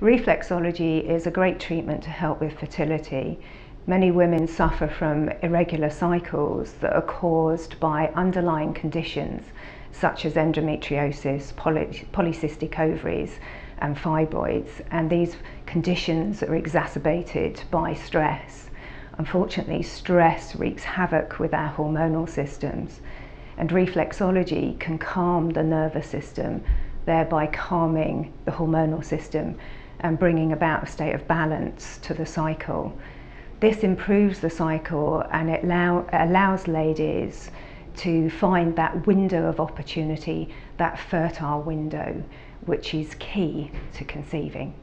Reflexology is a great treatment to help with fertility. Many women suffer from irregular cycles that are caused by underlying conditions such as endometriosis, poly polycystic ovaries and fibroids and these conditions are exacerbated by stress. Unfortunately stress wreaks havoc with our hormonal systems and reflexology can calm the nervous system thereby calming the hormonal system and bringing about a state of balance to the cycle. This improves the cycle and it allow, allows ladies to find that window of opportunity, that fertile window, which is key to conceiving.